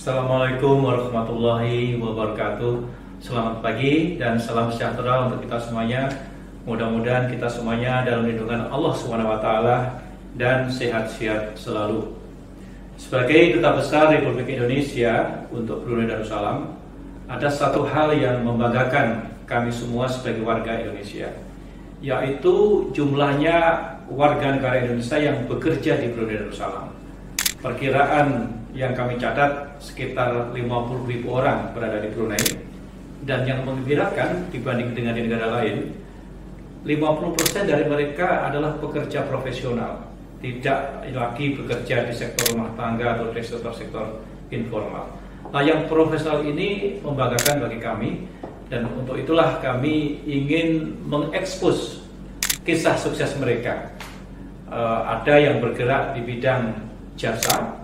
Assalamualaikum warahmatullahi wabarakatuh. Selamat pagi dan salam sejahtera untuk kita semuanya. Mudah-mudahan kita semuanya dalam lindungan Allah taala dan sehat-sehat selalu. Sebagai duta besar Republik Indonesia untuk Brunei Darussalam, ada satu hal yang membanggakan kami semua sebagai warga Indonesia, yaitu jumlahnya warga negara Indonesia yang bekerja di Brunei Darussalam. Perkiraan yang kami catat sekitar 50 ribu orang berada di Brunei. Dan yang mengembirakan dibanding dengan di negara lain 50% dari mereka adalah pekerja profesional. Tidak lagi bekerja di sektor rumah tangga atau di sektor-sektor informal. Nah yang profesional ini membanggakan bagi kami dan untuk itulah kami ingin mengekspos kisah sukses mereka. Uh, ada yang bergerak di bidang jasa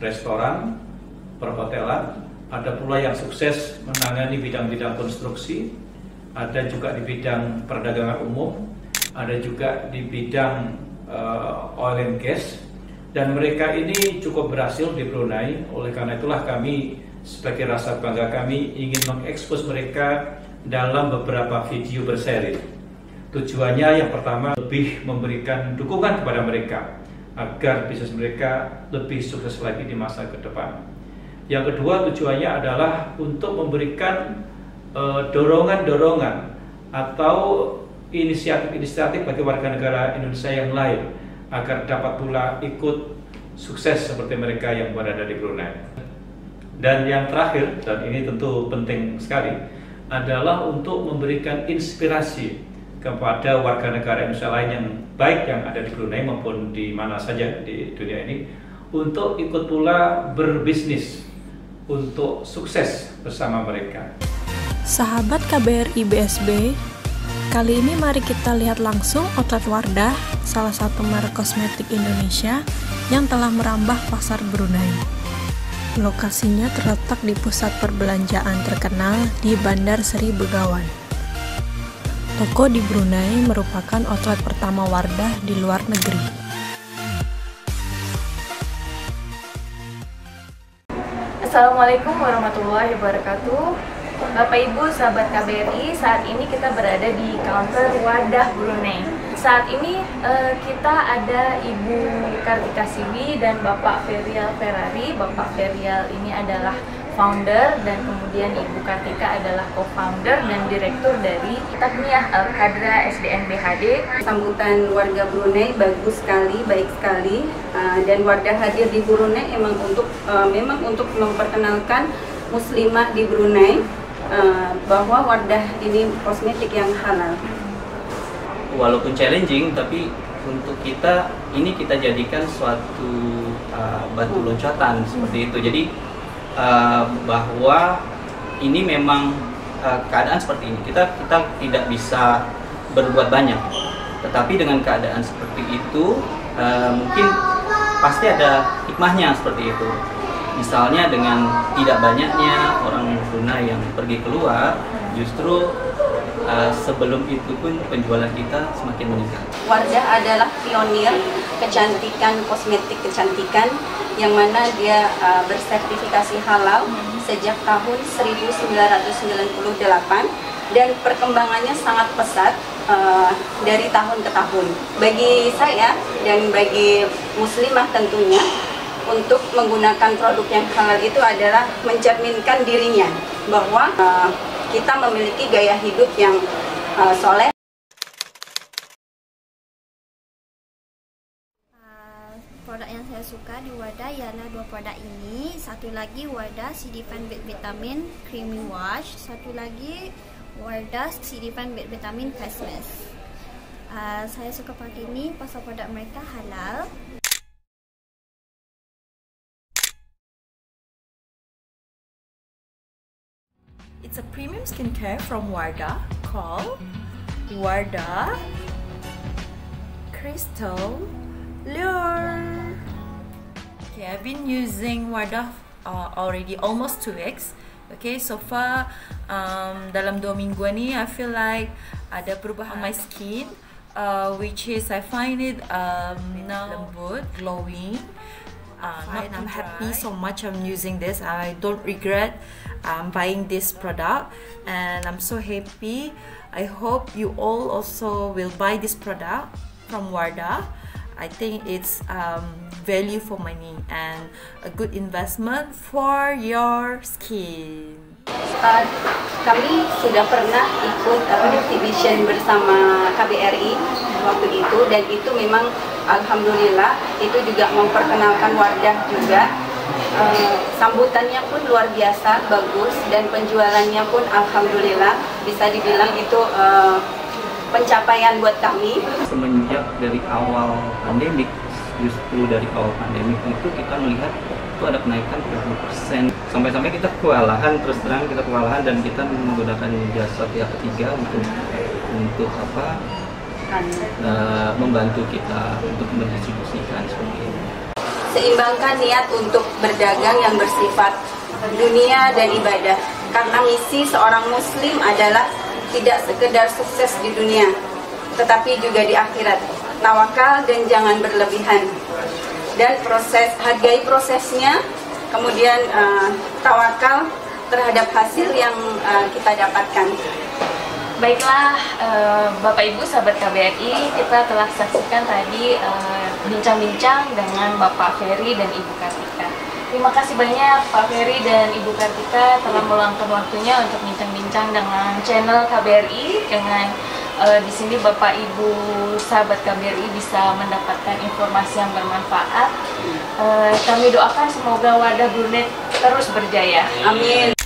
restoran, perhotelan, ada pula yang sukses menangani bidang-bidang konstruksi, ada juga di bidang perdagangan umum, ada juga di bidang uh, oil and gas, dan mereka ini cukup berhasil di Brunei. Oleh karena itulah kami sebagai rasa bangga kami ingin mengekspos mereka dalam beberapa video berseri. Tujuannya yang pertama lebih memberikan dukungan kepada mereka agar bisnis mereka lebih sukses lagi di masa ke depan. Yang kedua tujuannya adalah untuk memberikan eh, dorongan-dorongan uh, atau inisiatif-inisiatif bagi warga negara Indonesia yang lain agar dapat pula ikut sukses seperti mereka yang berada di Brunei. Dan yang terakhir, dan ini tentu penting sekali, adalah untuk memberikan inspirasi kepada warga negara Indonesia lain yang baik yang ada di Brunei maupun di mana saja di dunia ini untuk ikut pula berbisnis untuk sukses bersama mereka. Sahabat KBRI BSB, kali ini mari kita lihat langsung outlet Wardah, salah satu merek kosmetik Indonesia yang telah merambah pasar Brunei. Lokasinya terletak di pusat perbelanjaan terkenal di Bandar Seri Begawan. Toko di Brunei merupakan outlet pertama Wardah di luar negeri. Assalamualaikum warahmatullahi wabarakatuh. Bapak Ibu sahabat KBRI, saat ini kita berada di counter Wardah Brunei. Saat ini uh, kita ada Ibu Kartika Siwi dan Bapak Ferial Ferrari. Bapak Ferial ini adalah founder dan kemudian Ibu Kartika adalah co-founder dan direktur dari Takniah Al Kadra SDN BHD. Sambutan warga Brunei bagus sekali, baik sekali uh, dan warga hadir di Brunei memang untuk uh, memang untuk memperkenalkan muslimah di Brunei uh, bahwa Wardah ini kosmetik yang halal. Walaupun challenging tapi untuk kita ini kita jadikan suatu uh, batu loncatan seperti itu. Jadi bahwa ini memang uh, keadaan seperti ini. Kita kita tidak bisa berbuat banyak. Tetapi dengan keadaan seperti itu uh, mungkin pasti ada hikmahnya seperti itu. Misalnya dengan tidak banyaknya orang Brunei yang pergi keluar, justru uh, sebelum itu pun penjualan kita semakin meningkat. Wardah adalah pionir kecantikan kosmetik kecantikan yang mana dia uh, bersertifikasi halal sejak tahun 1998 dan perkembangannya sangat pesat uh, dari tahun ke tahun. Bagi saya dan bagi muslimah tentunya untuk menggunakan produk yang halal itu adalah mencerminkan dirinya bahwa uh, kita memiliki gaya hidup yang uh, soleh suka di Wardah ialah dua produk ini. Satu lagi Wardah CD Fan Bed Vitamin Creamy Wash. Satu lagi Wardah CD Fan Bed Vitamin Mask. Uh, saya suka pakai ini pasal produk mereka halal. It's a premium skincare from Wardah called Wardah Crystal Lure. Okay, I've been using Wardah uh, already almost two weeks. Okay, so far um, dalam dua minggu ni, I feel like ada perubahan my skin, uh, which is I find it um, now lembut, glowing. uh, not I'm happy so much I'm using this. I don't regret um, buying this product and I'm so happy. I hope you all also will buy this product from Wardah. I think it's um, value for money and a good investment for your skin. Uh, kami sudah pernah ikut uh, exhibition bersama KBRI waktu itu dan itu memang alhamdulillah itu juga memperkenalkan Wardah juga uh, sambutannya pun luar biasa bagus dan penjualannya pun alhamdulillah bisa dibilang itu uh, pencapaian buat kami. Semenjak dari awal pandemik justru dari awal pandemik itu kita melihat itu ada kenaikan 30% sampai-sampai kita kewalahan terus terang kita kewalahan dan kita menggunakan jasa pihak ketiga untuk untuk apa uh, membantu kita untuk mendistribusikan seperti ini. Seimbangkan niat untuk berdagang yang bersifat dunia dan ibadah. Karena misi seorang muslim adalah tidak sekedar sukses di dunia tetapi juga di akhirat. Tawakal dan jangan berlebihan. Dan proses hargai prosesnya kemudian uh, tawakal terhadap hasil yang uh, kita dapatkan. Baiklah, uh, Bapak Ibu sahabat KBRI, kita telah saksikan tadi bincang-bincang uh, dengan Bapak Ferry dan Ibu Kartika. Terima kasih banyak Pak Ferry dan Ibu Kartika telah meluangkan waktunya untuk bincang-bincang dengan channel KBRI dengan uh, di sini Bapak Ibu sahabat KBRI bisa mendapatkan informasi yang bermanfaat. Uh, kami doakan semoga wadah Brunei terus berjaya. Amin.